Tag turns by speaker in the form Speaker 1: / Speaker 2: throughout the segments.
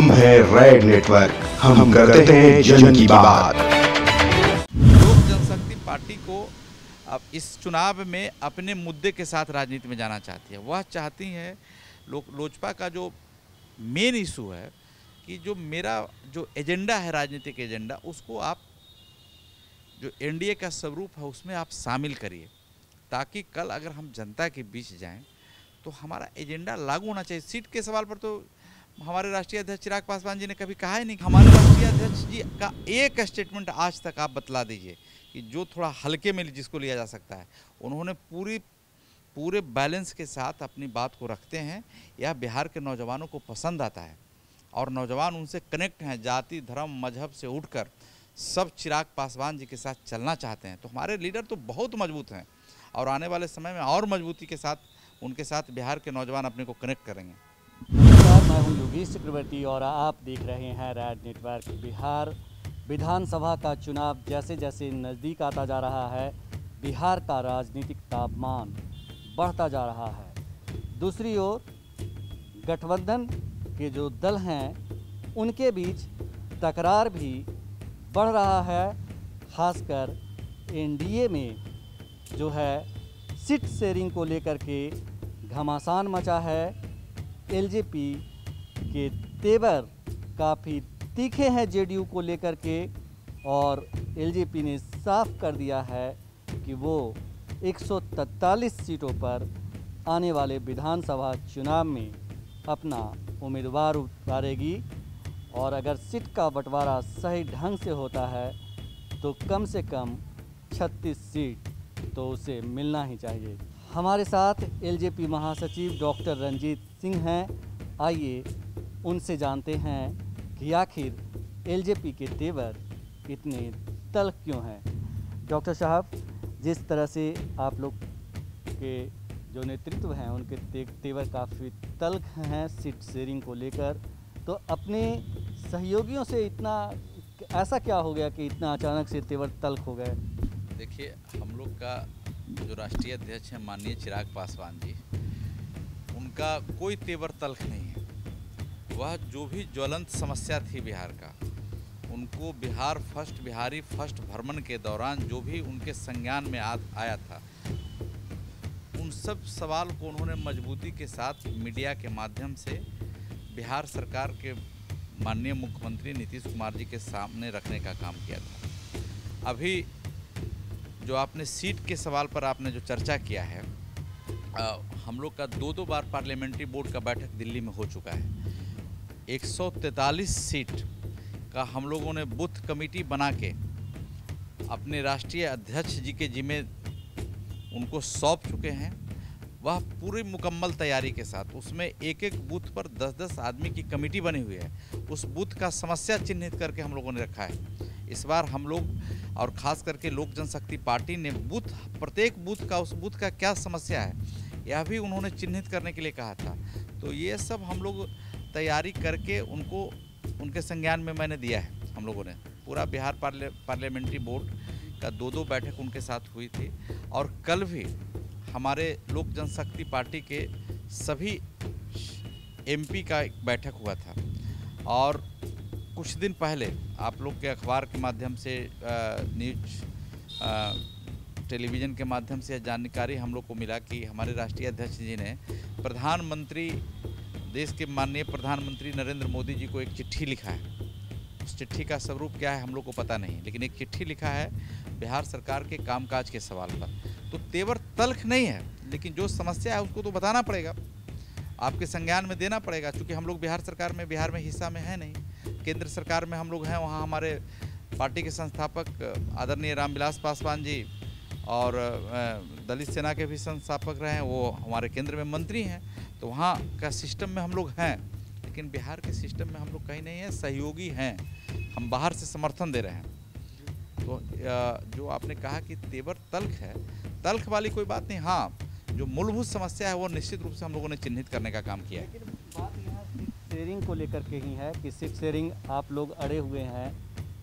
Speaker 1: हम हैं red network हम करते हैं जन की बात।
Speaker 2: लोक जनशक्ति पार्टी को अब इस चुनाव में अपने मुद्दे के साथ राजनीति में जाना चाहती है। वह चाहती है लोक लोजपा का जो मेन इशू है कि जो मेरा जो एजेंडा है राजनीतिक एजेंडा उसको आप जो एनडीए का स्वरूप है उसमें आप शामिल करिए। ताकि कल अगर हम जनता के बीच जाएँ तो हमारा एजेंडा लागू होना चाहिए। सीट के सवाल पर तो हमारे राष्ट्रीय अध्यक्ष चिराग पासवान जी ने कभी कहा ही नहीं हमारे राष्ट्रीय अध्यक्ष जी का एक स्टेटमेंट आज तक आप बतला दीजिए कि जो थोड़ा हल्के में जिसको लिया जा सकता है। उन्होंने पूरी, पूरे बैलेंस के साथ अपनी बात को रखते हैं। यह बिहार के नौजवानों को पसंद आता है और नौजवान उनसे कनेक्ट हैं। जाति, धर्म, मज़हब से उठकर सब चिराग पासवान जी के साथ चलना चाहते हैं। तो हमारे लीडर तो बहुत मज़बूत हैं और आने वाले समय में और मजबूती के साथ, उनके साथ बिहार के नौजवान अपने को कनेक्ट करेंगे।
Speaker 3: मैं हूँ योगेश चक्रवर्ती और आप देख रहे हैं रैड नेटवर्क बिहार विधानसभा का चुनाव। जैसे जैसे नज़दीक आता जा रहा है, बिहार का राजनीतिक तापमान बढ़ता जा रहा है। दूसरी ओर, गठबंधन के जो दल हैं, उनके बीच तकरार भी बढ़ रहा है, खासकर एनडीए में जो है, सीट शेयरिंग को लेकर के घमासान मचा है। एलजेपी के तेवर काफ़ी तीखे हैं जेडीयू को लेकर के, और एलजेपी ने साफ़ कर दिया है कि वो 143 सीटों पर आने वाले विधानसभा चुनाव में अपना उम्मीदवार उतारेगी। और अगर सीट का बंटवारा सही ढंग से होता है तो कम से कम 36 सीट तो उसे मिलना ही चाहिए। हमारे साथ एलजेपी महासचिव डॉक्टर रंजीत सिंह हैं। आइए उनसे जानते हैं कि आखिर एलजेपी के तेवर इतने तल्ख क्यों हैं? डॉक्टर साहब जिस तरह से आप लोग के जो नेतृत्व हैं उनके ते, तेवर काफ़ी तल्ख हैं सीट शेयरिंग को लेकर तो अपने सहयोगियों से इतना ऐसा क्या हो गया कि इतना अचानक से तेवर तल्ख हो गए?
Speaker 2: देखिए हम लोग का जो राष्ट्रीय अध्यक्ष हैं माननीय चिराग पासवान जी उनका कोई तेवर तल्ख नहीं है। वह जो भी ज्वलंत समस्या थी बिहार का उनको बिहार फ़र्स्ट बिहारी फ़र्स्ट भ्रमण के दौरान जो भी उनके संज्ञान में आ, आया था उन सब सवाल को उन्होंने मजबूती के साथ मीडिया के माध्यम से बिहार सरकार के माननीय मुख्यमंत्री नीतीश कुमार जी के सामने रखने का काम किया था। अभी जो आपने सीट के सवाल पर आपने जो चर्चा किया है आ, हम लोग का दो दो बार पार्लियामेंट्री बोर्ड का बैठक दिल्ली में हो चुका है। 143 सीट का हम लोगों ने बूथ कमेटी बना के अपने राष्ट्रीय अध्यक्ष जी के जिम्मे उनको सौंप चुके हैं। वह पूरी मुकम्मल तैयारी के साथ, उसमें एक एक बूथ पर 10-10 आदमी की कमेटी बनी हुई है। उस बूथ का समस्या चिन्हित करके हम लोगों ने रखा है। इस बार हम लोग और ख़ास करके लोक जनशक्ति पार्टी ने बूथ, प्रत्येक बूथ का, उस बूथ का क्या समस्या है, यह भी उन्होंने चिन्हित करने के लिए कहा था। तो ये सब हम लोग तैयारी करके उनको, उनके संज्ञान में मैंने दिया है हम लोगों ने। पूरा बिहार पार्ले, पार्लियामेंट्री बोर्ड का दो दो बैठक उनके साथ हुई थी और कल भी हमारे लोक जनशक्ति पार्टी के सभी एमपी का एक बैठक हुआ था। और कुछ दिन पहले आप लोग के अखबार के माध्यम से न्यूज़ टेलीविज़न के माध्यम से जानकारी हम लोग को मिला कि हमारे राष्ट्रीय अध्यक्ष जी ने प्रधानमंत्री देश के माननीय प्रधानमंत्री नरेंद्र मोदी जी को एक चिट्ठी लिखा है। उस चिट्ठी का स्वरूप क्या है हम लोग को पता नहीं, लेकिन एक चिट्ठी लिखा है बिहार सरकार के कामकाज के सवाल पर। तो तेवर तल्ख नहीं है, लेकिन जो समस्या है उसको तो बताना पड़ेगा। आपके संज्ञान में देना पड़ेगा, क्योंकि हम लोग बिहार सरकार में, बिहार में हिस्सा में है नहीं। केंद्र सरकार में हम लोग हैं, वहाँ हमारे पार्टी के संस्थापक, आदरणीय रामविलास पासवान जी और दलित सेना के भी संस्थापक रहे हैं, वो हमारे केंद्र में मंत्री हैं तो वहाँ का सिस्टम में हम लोग हैं, लेकिन बिहार के सिस्टम में हम लोग कहीं नहीं हैं, सहयोगी हैं, हम बाहर से समर्थन दे रहे हैं। तो जो आपने कहा कि तेवर तल्ख है, तल्ख वाली कोई बात नहीं हाँ जो मूलभूत समस्या है, वो निश्चित रूप से हम लोगों ने चिन्हित करने का काम किया है।
Speaker 3: बात यहाँ शेयरिंग को लेकर के ही है कि सीट शेयरिंग आप लोग अड़े हुए हैं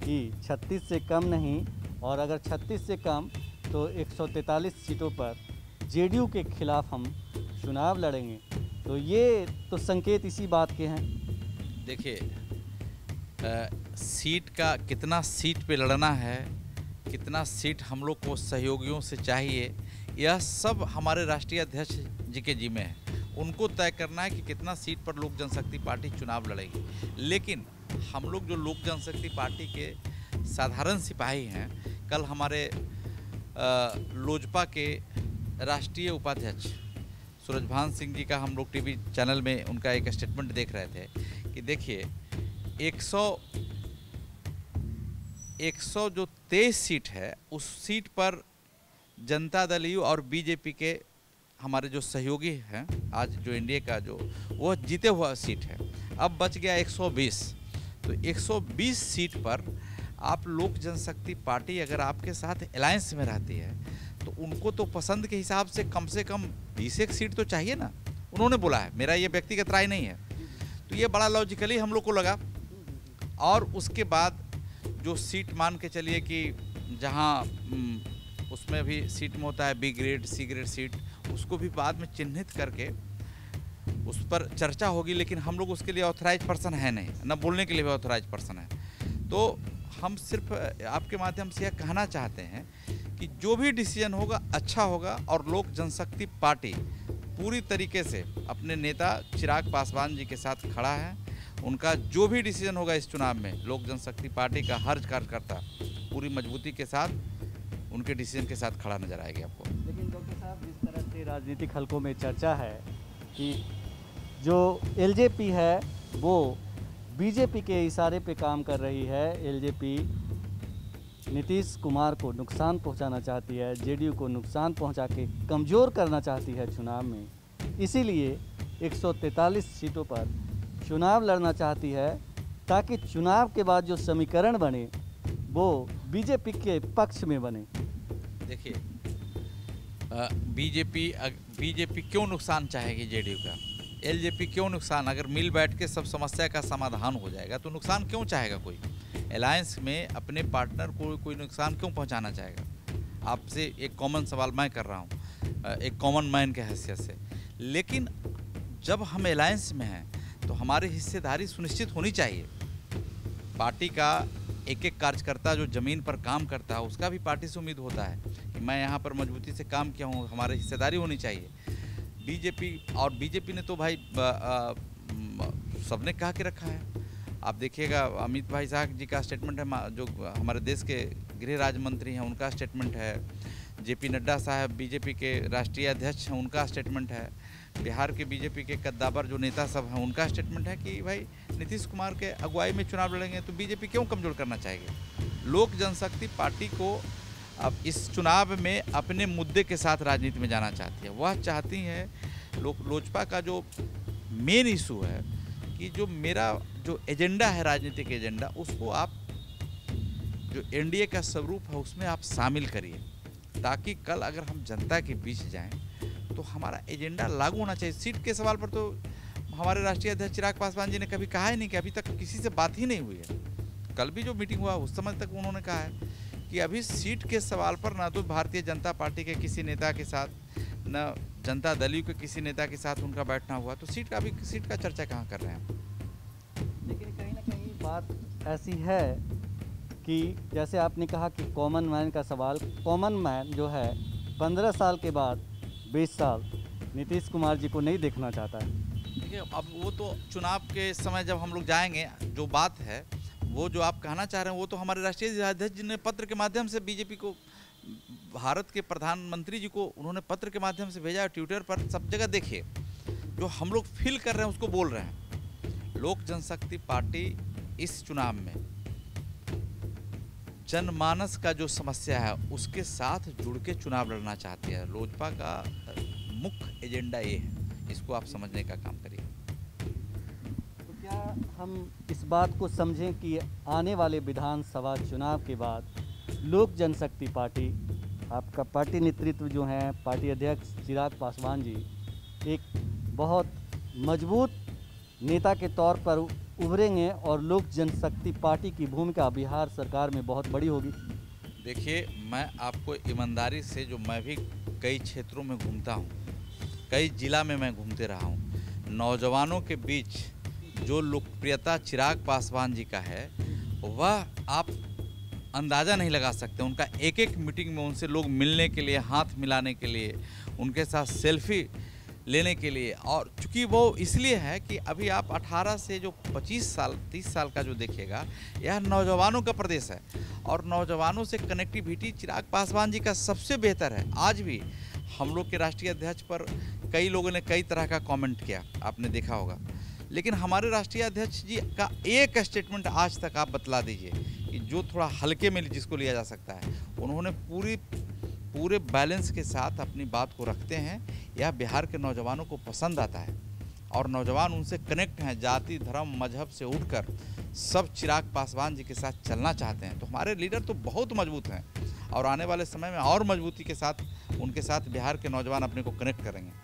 Speaker 3: कि 36 से कम नहीं, और अगर 36 से कम तो 143 सीटों पर जेडीयू के खिलाफ हम चुनाव लड़ेंगे। तो ये तो संकेत इसी बात के हैं।
Speaker 2: देखिए सीट का कितना सीट पे लड़ना है, कितना सीट हम लोग को सहयोगियों से चाहिए, यह सब हमारे राष्ट्रीय अध्यक्ष जी के जी में है। उनको तय करना है कि कितना सीट पर लोक जनशक्ति पार्टी चुनाव लड़ेगी। लेकिन हम लोग जो लोक जनशक्ति पार्टी के साधारण सिपाही हैं, कल हमारे लोजपा के राष्ट्रीय उपाध्यक्ष सूरजभान सिंह जी का हम लोग टीवी चैनल में उनका एक स्टेटमेंट देख रहे थे कि देखिए 100 100 जो तेईस सीट है, उस सीट पर जनता दल यू और बीजेपी के हमारे जो सहयोगी हैं, आज जो इंडिया का जो, वो जीते हुआ सीट है। अब बच गया 120 तो 120 सीट पर आप लोक जनशक्ति पार्टी अगर आपके साथ अलायंस में रहती है तो उनको तो पसंद के हिसाब से कम से कम बीस एक सीट तो चाहिए ना। उन्होंने बोला है मेरा ये व्यक्तिगत राय नहीं है। तो ये बड़ा लॉजिकली हम लोग को लगा। और उसके बाद जो सीट मान के चलिए कि जहाँ हम्म, उसमें भी सीट में होता है B grade C grade seat उसको भी बाद में चिन्हित करके उस पर चर्चा होगी लेकिन हम लोग उसके लिए ऑथराइज पर्सन है नहीं। न बोलने के लिए भी ऑथराइज पर्सन है। तो हम सिर्फ़ आपके माध्यम से यह कहना चाहते हैं कि जो भी डिसीज़न होगा अच्छा होगा और लोक जनशक्ति पार्टी पूरी तरीके से अपने नेता चिराग पासवान जी के साथ खड़ा है। उनका जो भी डिसीज़न होगा इस चुनाव में, लोक जनशक्ति पार्टी का हर कार्यकर्ता पूरी मजबूती के साथ उनके डिसीज़न के साथ खड़ा नज़र आएगी आपको।
Speaker 3: लेकिन डॉक्टर साहब जिस तरह से राजनीतिक हलकों में चर्चा है कि जो एलजेपी है, वो बीजेपी के इशारे पे काम कर रही है एलजेपी। नीतीश कुमार को नुकसान पहुंचाना चाहती है, जेडीयू को नुकसान पहुँचा के कमज़ोर करना चाहती है चुनाव में। इसीलिए 143 सीटों पर चुनाव लड़ना चाहती है, ताकि चुनाव के बाद जो समीकरण बने, वो बीजेपी के पक्ष में बने।
Speaker 2: देखिए बीजेपी बीजेपी क्यों नुकसान चाहेगी जेडीयू का? एलजेपी क्यों नुकसान? अगर मिल बैठ के सब समस्या का समाधान हो जाएगा तो नुकसान क्यों चाहेगा कोई? अलायंस में अपने पार्टनर को कोई नुकसान क्यों पहुंचाना चाहेगा? आपसे एक कॉमन सवाल मैं कर रहा हूँ एक कॉमन मैन के हैसियत से। लेकिन जब हम अलायंस में हैं तो हमारी हिस्सेदारी सुनिश्चित होनी चाहिए। पार्टी का एक एक कार्यकर्ता जो ज़मीन पर काम करता है, उसका भी पार्टी से उम्मीद होता है कि मैं यहाँ पर मजबूती से काम किया हूँ, हमारी हिस्सेदारी होनी चाहिए। बीजेपी और बीजेपी ने तो भाई सबने कहा के रखा है। आप देखिएगा, अमित भाई साहब जी का स्टेटमेंट है जो हमारे देश के गृह राज्य मंत्री हैं, उनका स्टेटमेंट है। जेपी नड्डा साहब बीजेपी के राष्ट्रीय अध्यक्ष हैं, उनका स्टेटमेंट है। बिहार के बीजेपी के कद्दावर जो नेता सब हैं, उनका स्टेटमेंट है कि भाई, नीतीश कुमार के अगुवाई में चुनाव लड़ेंगे तो बीजेपी क्यों कमज़ोर करना चाहेगी? लोक जनशक्ति पार्टी को अब इस चुनाव में अपने मुद्दे के साथ राजनीति में जाना चाहती है। वह चाहती है लोक, लोजपा का जो मेन इशू है कि जो मेरा जो एजेंडा है, राजनीतिक एजेंडा, उसको आप जो एनडीए का स्वरूप है, उसमें आप शामिल करिए। ताकि कल अगर हम जनता के बीच जाएँ तो हमारा एजेंडा लागू होना चाहिए। सीट के सवाल पर तो हमारे राष्ट्रीय अध्यक्ष चिराग पासवान जी ने कभी कहा ही नहीं कि अभी तक किसी से बात ही नहीं हुई है। कल भी जो मीटिंग हुआ, उस समय तक उन्होंने कहा है। कि अभी सीट के सवाल पर ना तो भारतीय जनता पार्टी के किसी नेता के साथ न जनता दल के किसी नेता के साथ उनका बैठना हुआ तो सीट का अभी सीट का चर्चा कहाँ कर रहे हैं
Speaker 3: लेकिन कहीं ना कहीं बात ऐसी है कि जैसे आपने कहा कि कॉमन मैन का सवाल कॉमन मैन जो है पंद्रह साल के बाद बीस साल नीतीश कुमार जी को नहीं देखना चाहता है।
Speaker 2: देखिए अब वो तो चुनाव के समय जब हम लोग जाएँगे जो बात है वो जो आप कहना चाह रहे हैं, वो तो हमारे राष्ट्रीय अध्यक्ष जी ने पत्र के माध्यम से बीजेपी को, भारत के प्रधानमंत्री जी को उन्होंने पत्र के माध्यम से भेजा ट्विटर पर, सब जगह देखिए, जो हम लोग फील कर रहे हैं, उसको बोल रहे हैं। लोक जनशक्ति पार्टी इस चुनाव में जनमानस का जो समस्या है, उसके साथ जुड़ के चुनाव लड़ना चाहती है। लोजपा का मुख्य एजेंडा ये है, इसको आप समझने का काम करिए।
Speaker 3: तो क्या हम इस बात को समझें कि आने वाले विधानसभा चुनाव के बाद लोक जनशक्ति पार्टी, आपका पार्टी नेतृत्व जो है, पार्टी अध्यक्ष चिराग पासवान जी, एक बहुत मज़बूत नेता के तौर पर उभरेंगे और लोक जनशक्ति पार्टी की भूमिका बिहार सरकार में बहुत बड़ी होगी।
Speaker 2: देखिए, मैं आपको ईमानदारी से जो मैं भी कई क्षेत्रों में घूमता हूँ, कई जिला में मैं घूमते रहा हूँ, नौजवानों के बीच जो लोकप्रियता चिराग पासवान जी का है, वह आप अंदाज़ा नहीं लगा सकते। उनका एक एक मीटिंग में उनसे लोग मिलने के लिए, हाथ मिलाने के लिए, उनके साथ सेल्फी लेने के लिए। और चूँकि वो इसलिए है कि अभी आप 18 से जो 25 साल 30 साल का जो देखिएगा, यह नौजवानों का प्रदेश है। और नौजवानों से कनेक्टिविटी चिराग पासवान जी का सबसे बेहतर है। आज भी हम लोग के राष्ट्रीय अध्यक्ष पर कई लोगों ने कई तरह का कमेंट किया। आपने देखा होगा। लेकिन हमारे राष्ट्रीय अध्यक्ष जी का एक स्टेटमेंट आज तक आप बतला दीजिए कि जो थोड़ा हल्के में जिसको लिया जा सकता है, उन्होंने पूरी, पूरे बैलेंस के साथ अपनी बात को रखते हैं। यह बिहार के नौजवानों को पसंद आता है और नौजवान उनसे कनेक्ट हैं, जाति, धर्म, मज़हब से उठकर सब चिराग पासवान जी के साथ चलना चाहते हैं। तो हमारे लीडर तो बहुत मज़बूत हैं और आने वाले समय में और मजबूती के साथ, उनके साथ बिहार के नौजवान अपने को कनेक्ट करेंगे।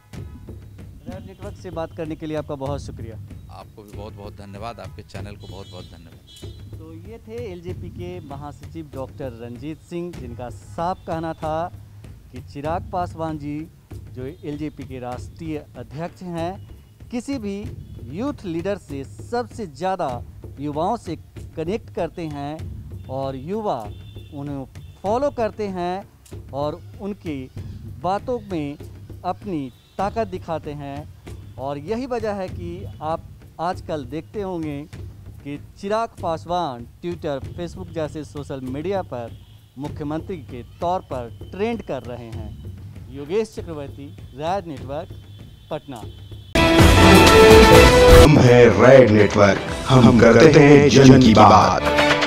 Speaker 3: रेड नेटवर्क से बात करने के लिए आपका बहुत शुक्रिया।
Speaker 2: आपको भी बहुत बहुत धन्यवाद। आपके चैनल को बहुत बहुत धन्यवाद।
Speaker 3: तो ये थे एलजेपी के महासचिव डॉक्टर रंजीत सिंह जिनका साफ़ कहना था कि चिराग पासवान जी जो एलजेपी के राष्ट्रीय अध्यक्ष हैं किसी भी यूथ लीडर से सबसे ज़्यादा युवाओं से कनेक्ट करते हैं और युवा उन्हें फॉलो करते हैं और उनकी बातों में अपनी ताकत दिखाते हैं और यही वजह है कि आप आजकल देखते होंगे कि चिराग पासवान ट्विटर फेसबुक जैसे सोशल मीडिया पर मुख्यमंत्री के तौर पर ट्रेंड कर रहे हैं। Yogesh Chakravarti red network Patna.
Speaker 1: हम हैं रेड नेटवर्क। हम, हम करते हैं जन की बात।